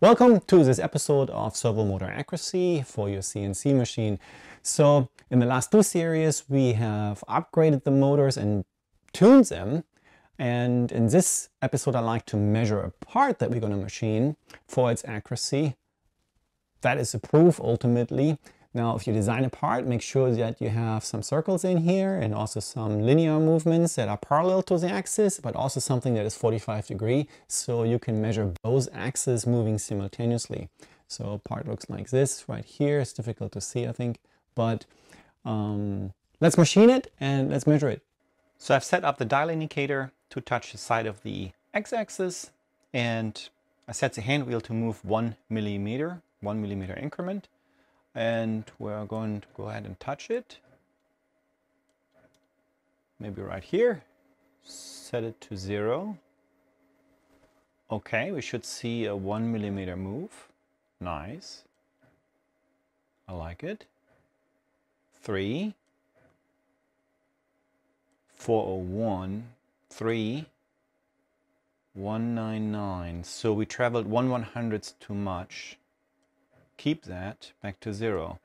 Welcome to this episode of Servo Motor Accuracy for your CNC machine. So in the last two series we have upgraded the motors and tuned them and in this episode I'd like to measure a part that we're going to machine for its accuracy. That is a proof ultimately now, if you design a part, make sure that you have some circles in here and also some linear movements that are parallel to the axis, but also something that is 45 degree, so you can measure both axes moving simultaneously. So part looks like this right here. It's difficult to see, I think, but um, let's machine it and let's measure it. So I've set up the dial indicator to touch the side of the x-axis and I set the hand wheel to move one millimeter, one millimeter increment and we're going to go ahead and touch it. Maybe right here. Set it to zero. Okay, we should see a one millimeter move. Nice. I like it. Three. 401. Three. 199. So we traveled one one hundredths too much keep that back to zero.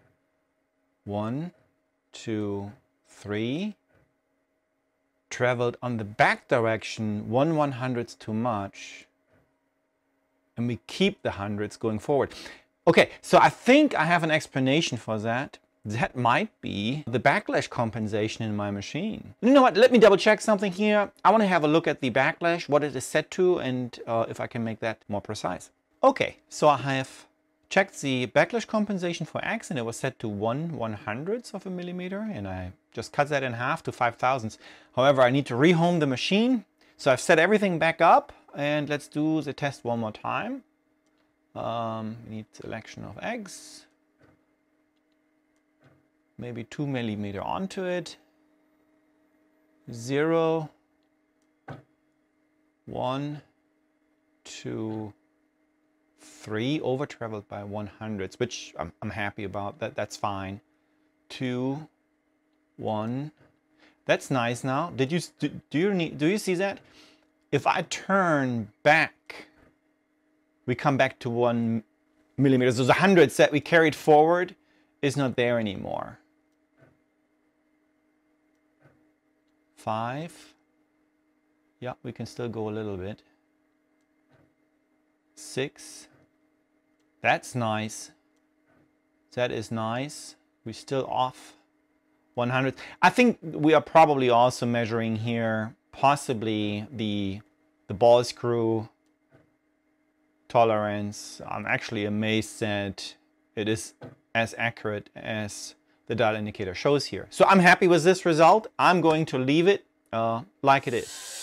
One, two, three. Traveled on the back direction one one hundredths too much. And we keep the hundreds going forward. Okay, so I think I have an explanation for that. That might be the backlash compensation in my machine. You know what, let me double check something here. I want to have a look at the backlash, what it is set to, and uh, if I can make that more precise. Okay, so I have checked the backlash compensation for X and it was set to 1 one hundredths of a millimeter and I just cut that in half to 5 thousandths. However, I need to rehome the machine. So I've set everything back up and let's do the test one more time. Um, we need selection of X. Maybe 2 millimeter onto it. 0, 1, 2, three over traveled by one hundredths, which I'm, I'm happy about. That that's fine. Two, one. That's nice. Now, did you do, do you need do you see that? If I turn back, we come back to one millimeters. Those the hundredths that we carried forward is not there anymore. Five. Yeah, we can still go a little bit. Six. That's nice. That is nice. We're still off 100. I think we are probably also measuring here possibly the, the ball screw tolerance. I'm actually amazed that it is as accurate as the dial indicator shows here. So I'm happy with this result. I'm going to leave it uh, like it is.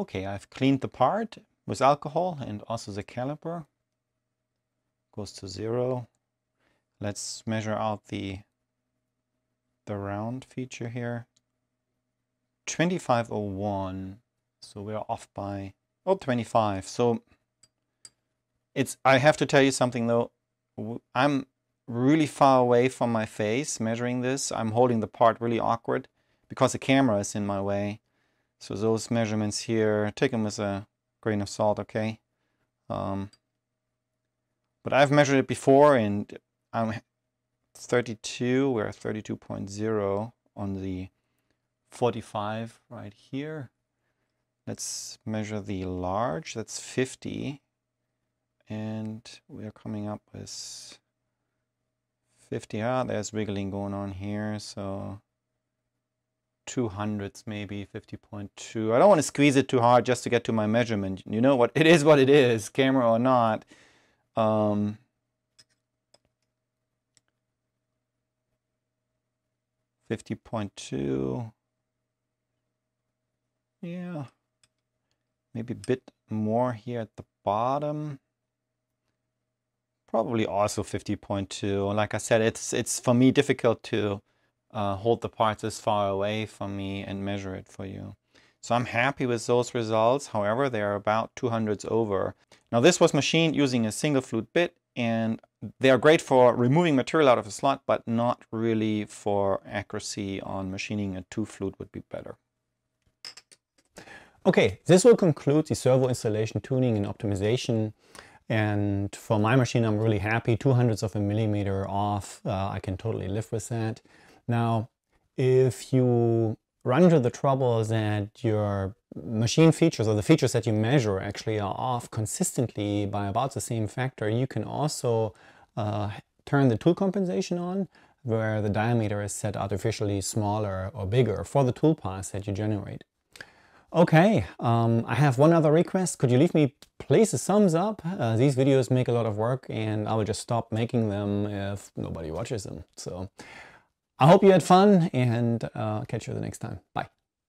Okay, I've cleaned the part with alcohol and also the caliper goes to zero. Let's measure out the the round feature here. 2501. So we're off by oh 25. So it's I have to tell you something though. I'm really far away from my face measuring this. I'm holding the part really awkward because the camera is in my way. So those measurements here, take them with a grain of salt, okay? Um, but I've measured it before and I'm 32, we're 32.0 on the 45 right here. Let's measure the large, that's 50. And we're coming up with 50. Ah, there's wiggling going on here, so two hundredths, maybe 50.2. I don't want to squeeze it too hard just to get to my measurement. You know what? It is what it is, camera or not. Um, Fifty point two. Yeah. Maybe a bit more here at the bottom. Probably also 50.2. Like I said, it's it's for me difficult to uh, hold the parts as far away from me and measure it for you. So I'm happy with those results. However, they are about 200s over. Now this was machined using a single flute bit and they are great for removing material out of a slot, but not really for accuracy on machining a two flute would be better. Okay, this will conclude the servo installation tuning and optimization. And for my machine, I'm really happy. Two hundredths of a millimeter off. Uh, I can totally live with that. Now, if you run into the trouble that your machine features or the features that you measure actually are off consistently by about the same factor, you can also uh, turn the tool compensation on where the diameter is set artificially smaller or bigger for the tool paths that you generate. Okay, um, I have one other request. Could you leave me please a thumbs up? Uh, these videos make a lot of work and I will just stop making them if nobody watches them. So I hope you had fun and uh, catch you the next time. Bye.